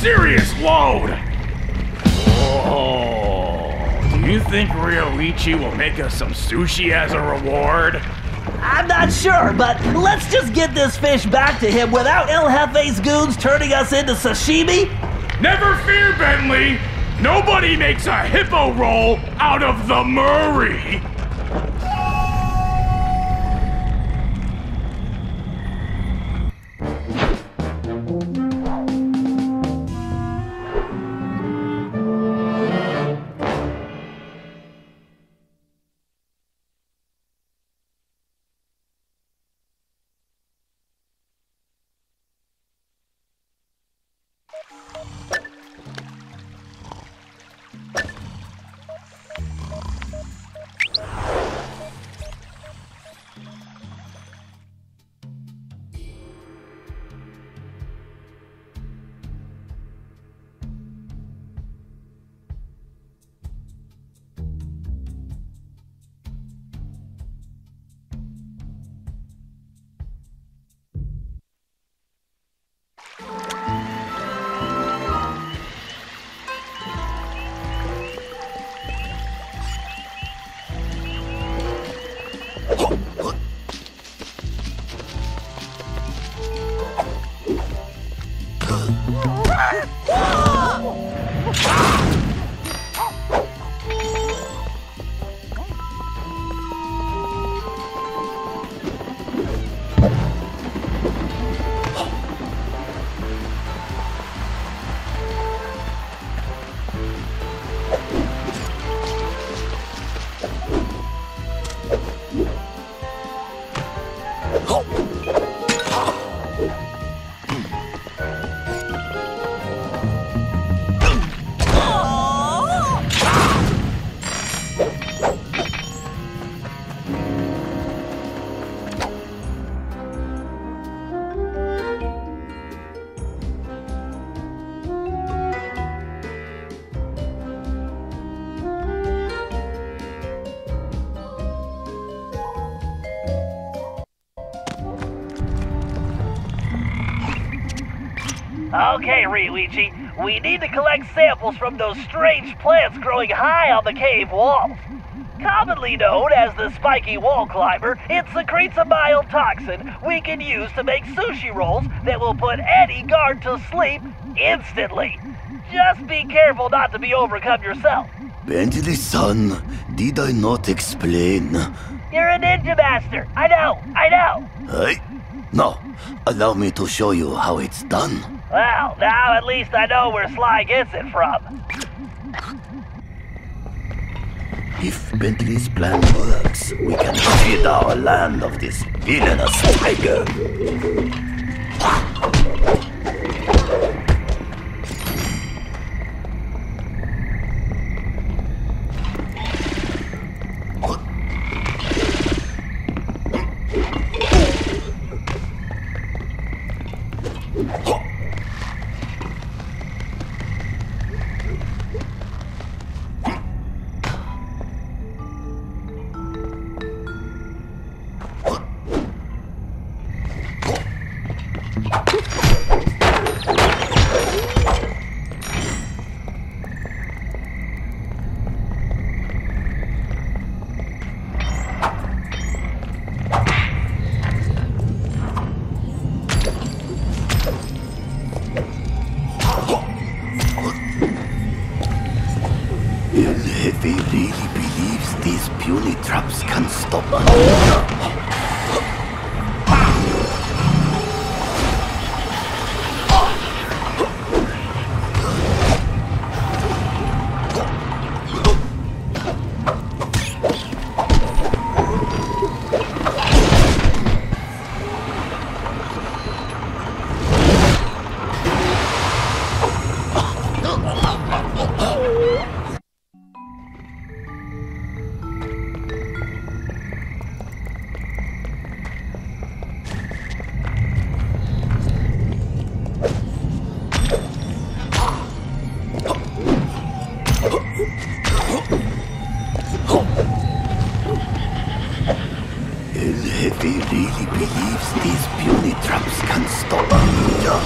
serious load! Oh, do you think Rioichi will make us some sushi as a reward? I'm not sure, but let's just get this fish back to him without El Jefe's goons turning us into sashimi. Never fear, Bentley! Nobody makes a hippo roll out of the Murray! Okay, Rioichi, we need to collect samples from those strange plants growing high on the cave walls. Commonly known as the spiky wall climber, it secretes a mild toxin we can use to make sushi rolls that will put any guard to sleep instantly. Just be careful not to be overcome yourself. Bentley-san, did I not explain? You're a ninja master. I know, I know. Hey? No, allow me to show you how it's done. Well, now at least I know where Sly gets it from. If Bentley's plan works, we can rid our land of this villainous tiger. These puny traps can't stop us. El Jefe really believes these puny traps can stop Ninja.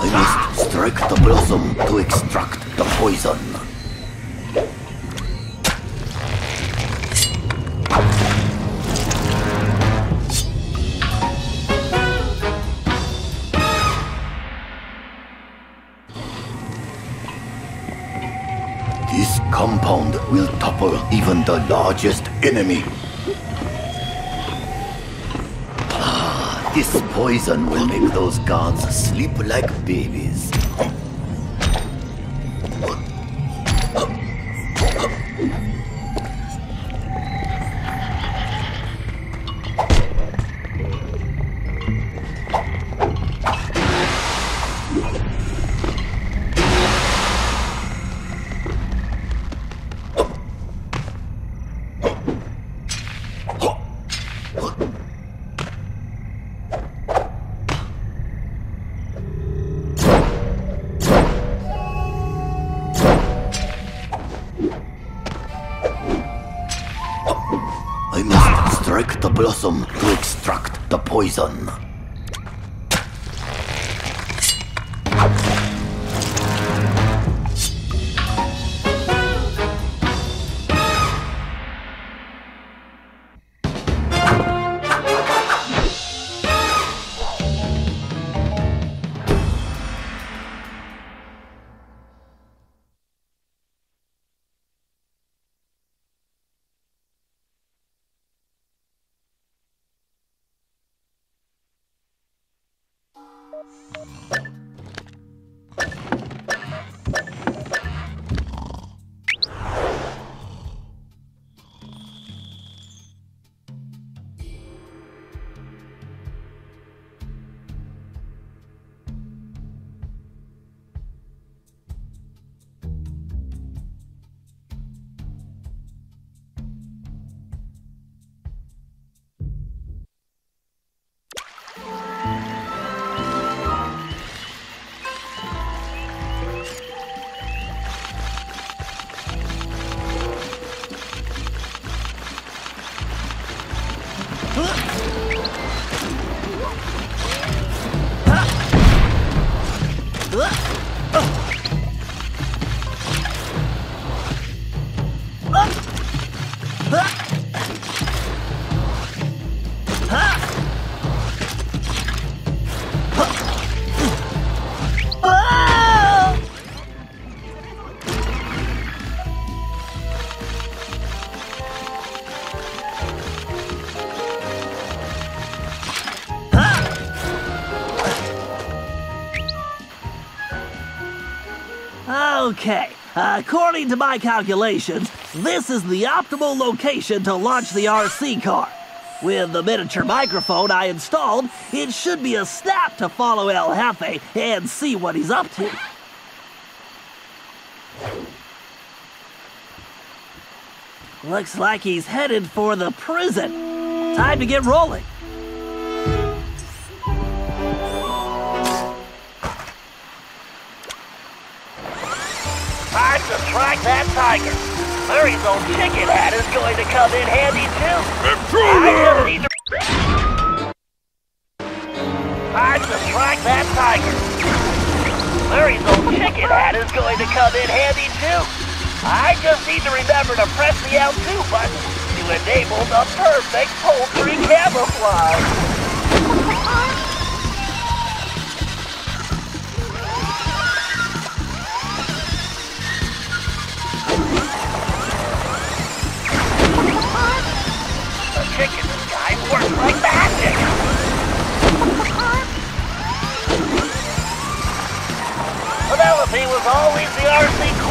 I must strike the blossom to extract the poison. Compound will topple even the largest enemy. Ah, this poison will make those guards sleep like babies. Blossom to extract the poison. Okay, according to my calculations, this is the optimal location to launch the RC car. With the miniature microphone I installed, it should be a snap to follow El Jefe and see what he's up to. Looks like he's headed for the prison. Time to get rolling. Time to track that tiger. Murray's old chicken hat is going to come in handy too. I just need to... Time to track that tiger. Murray's old chicken hat is going to come in handy too. I just need to remember to press the L2 button to enable the perfect poultry camouflage.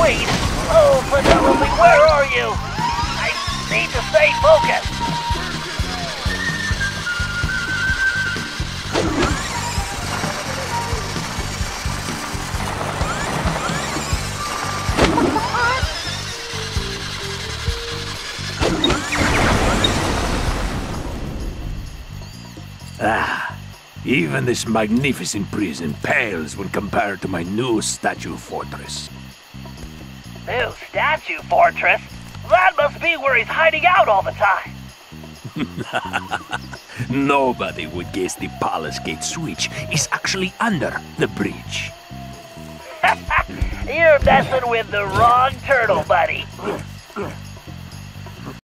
Queen. Oh, Penelope, where are you? I need to stay focused. Ah, even this magnificent prison pales when compared to my new statue fortress. New statue fortress? That must be where he's hiding out all the time. Nobody would guess the Palace Gate switch is actually under the bridge. You're messing with the wrong turtle, buddy.